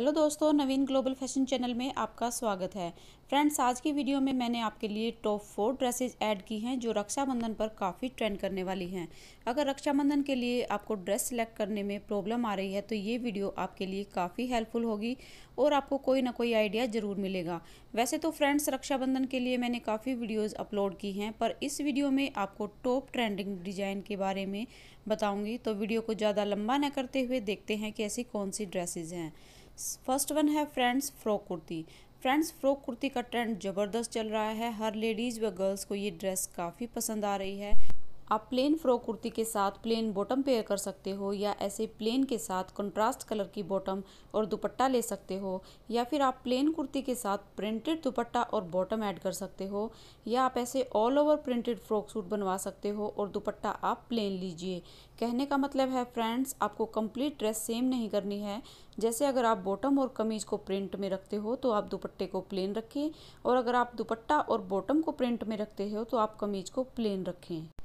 Hello दोस्तों, नवीन global fashion channel में आपका स्वागत है। फ्रेंड्स, आज की वीडियो में मैंने आपके लिए टॉप फोर ड्रेसेस ऐड की हैं जो रक्षाबंधन पर काफ़ी ट्रेंड करने वाली हैं। अगर रक्षाबंधन के लिए आपको ड्रेस सेलेक्ट करने में प्रॉब्लम आ रही है तो ये वीडियो आपके लिए काफ़ी हेल्पफुल होगी और आपको कोई ना कोई आइडिया ज़रूर मिलेगा। वैसे तो फ्रेंड्स, रक्षाबंधन के लिए मैंने काफ़ी वीडियोज़ अपलोड की हैं, पर इस वीडियो में आपको टॉप ट्रेंडिंग डिज़ाइन के बारे में बताऊँगी। तो वीडियो को ज़्यादा लंबा न करते हुए देखते हैं कि ऐसी कौन सी ड्रेसेज हैं। फ़र्स्ट वन है friends frock kurti. Friends, frock kurti का ट्रेंड ज़बरदस्त चल रहा है। हर लेडीज़ व गर्ल्स को ये ड्रेस काफ़ी पसंद आ रही है। आप प्लेन फ्रॉक कुर्ती के साथ प्लेन बॉटम पेयर कर सकते हो या ऐसे प्लेन के साथ कंट्रास्ट कलर की बॉटम और दुपट्टा ले सकते हो, या फिर आप प्लेन कुर्ती के साथ प्रिंटेड दुपट्टा और बॉटम ऐड कर सकते हो, या आप ऐसे all over printed frock suit बनवा सकते हो और दुपट्टा आप प्लेन लीजिए। कहने का मतलब है फ्रेंड्स आपको कंप्लीट ड्रेस सेम नहीं करनी है। जैसे अगर आप बॉटम और कमीज को प्रिंट में रखते हो तो आप दुपट्टे को प्लेन रखें और अगर आप दुपट्टा और बॉटम को प्रिंट में रखते हो तो आप कमीज को प्लेन रखें।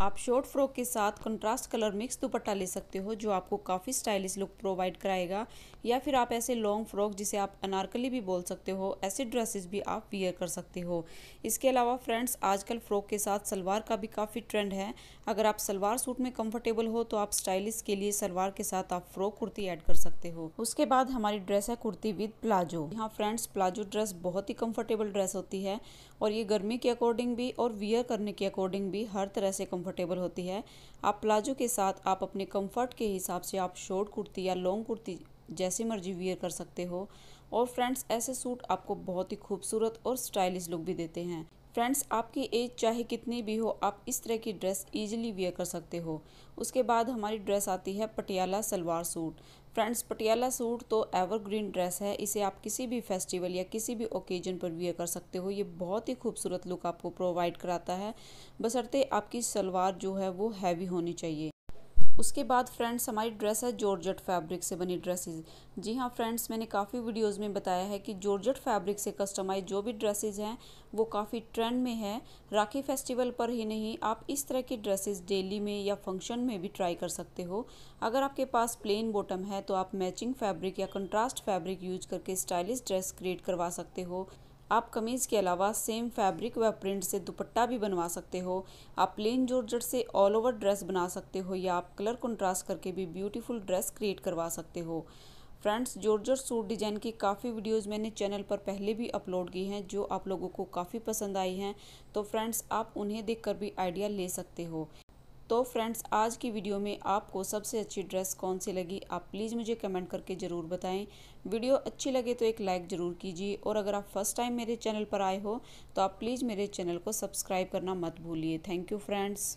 आप शॉर्ट फ्रॉक के साथ कंट्रास्ट कलर मिक्स दुपट्टा ले सकते हो, जो आपको काफ़ी स्टाइलिश लुक प्रोवाइड कराएगा। या फिर आप ऐसे लॉन्ग फ्रॉक जिसे आप अनारकली भी बोल सकते हो, ऐसे ड्रेसेस भी आप वियर कर सकते हो। इसके अलावा फ्रेंड्स आजकल फ्रॉक के साथ सलवार का भी काफ़ी ट्रेंड है। अगर आप सलवार सूट में कंफर्टेबल हो तो आप स्टाइलिश के लिए सलवार के साथ आप फ्रॉक कुर्ती ऐड कर सकते हो। उसके बाद हमारी ड्रेस है कुर्ती विद प्लाजो यहाँ फ्रेंड्स प्लाजो ड्रेस बहुत ही कंफर्टेबल ड्रेस होती है। और ये गर्मी के अकॉर्डिंग भी और वियर करने के अकॉर्डिंग भी हर तरह से कंफर्टेबल होती है। आप प्लाजो के साथ आप अपने कंफर्ट के हिसाब से आप शॉर्ट कुर्ती या लॉन्ग कुर्ती जैसे मर्ज़ी वियर कर सकते हो। और फ्रेंड्स ऐसे सूट आपको बहुत ही खूबसूरत और स्टाइलिश लुक भी देते हैं। फ्रेंड्स, आपकी एज चाहे कितनी भी हो, आप इस तरह की ड्रेस इजीली वेयर कर सकते हो। उसके बाद हमारी ड्रेस आती है Patiala salwar suit. Friends, Patiala suit तो एवरग्रीन ड्रेस है, इसे आप किसी भी फेस्टिवल या किसी भी ओकेजन पर वियर कर सकते हो। ये बहुत ही खूबसूरत लुक आपको प्रोवाइड कराता है। बसरते आपकी सलवार जो है वो हैवी होनी चाहिए। उसके बाद फ्रेंड्स, हमारी ड्रेस है जॉर्जेट फैब्रिक से बनी ड्रेसेस। जी हाँ फ्रेंड्स, मैंने काफ़ी वीडियोस में बताया है कि जॉर्जेट फैब्रिक से कस्टमाइज जो भी ड्रेसेस हैं, वो काफ़ी ट्रेंड में है। राखी फेस्टिवल पर ही नहीं, आप इस तरह की ड्रेसेस डेली में या फ़ंक्शन में भी ट्राई कर सकते हो। अगर आपके पास प्लेन बॉटम है तो आप मैचिंग फैब्रिक या कंट्रास्ट फैब्रिक यूज़ करके स्टाइलिश ड्रेस क्रिएट करवा सकते हो। आप कमीज़ के अलावा सेम फैब्रिक व प्रिंट से दुपट्टा भी बनवा सकते हो। आप प्लेन जॉर्जेट से ऑल ओवर ड्रेस बना सकते हो या आप कलर कंट्रास्ट करके भी ब्यूटीफुल ड्रेस क्रिएट करवा सकते हो। फ्रेंड्स, जॉर्जेट सूट डिज़ाइन की काफ़ी वीडियोस मैंने चैनल पर पहले भी अपलोड की हैं, जो आप लोगों को काफ़ी पसंद आई हैं। तो फ्रेंड्स, आप उन्हें देखकर भी आइडिया ले सकते हो। तो फ्रेंड्स, आज की वीडियो में आपको सबसे अच्छी ड्रेस कौन सी लगी, आप प्लीज़ मुझे कमेंट करके ज़रूर बताएँ। वीडियो अच्छी लगे तो एक लाइक ज़रूर कीजिए और अगर आप फ़र्स्ट टाइम मेरे चैनल पर आए हो तो आप प्लीज़ मेरे चैनल को सब्सक्राइब करना मत भूलिए। Thank you friends.